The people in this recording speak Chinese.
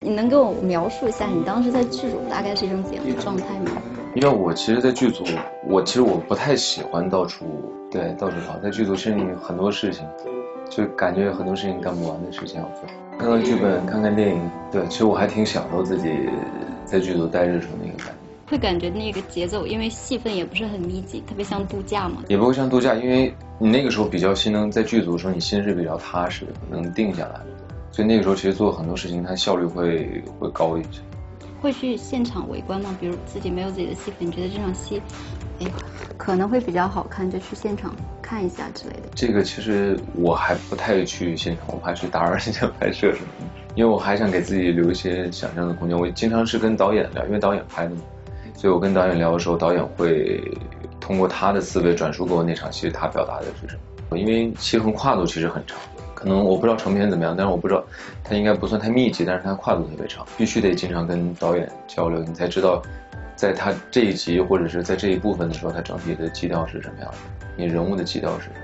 你能给我描述一下你当时在剧组大概是一种怎样的状态吗？因为我其实，在剧组，我其实我不太喜欢到处对到处跑，在剧组其实你很多事情，就感觉很多事情干不完的事情要做。看看剧本，看看电影，对，其实我还挺享受自己在剧组待着时候那个感觉。会感觉那个节奏，因为戏份也不是很密集，特别像度假嘛。也不会像度假，因为你那个时候比较心能在剧组的时候，你心是比较踏实的，能定下来。所以那个时候其实做很多事情，它效率会会高一些。会去现场围观吗？比如自己没有自己的戏份，你觉得这场戏，哎，可能会比较好看，就去现场看一下之类的。这个其实我还不太去现场，我怕去打扰人家拍摄什么的，因为我还想给自己留一些想象的空间。我经常是跟导演聊，因为导演拍的嘛，所以我跟导演聊的时候，导演会通过他的思维转述给我那场戏他表达的是什么。因为戏份跨度其实很长。可能我不知道成片怎么样，但是我不知道，它应该不算太密集，但是它跨度特别长，必须得经常跟导演交流，你才知道，在他这一集或者是在这一部分的时候，他整体的基调是什么样的，你人物的基调是什么。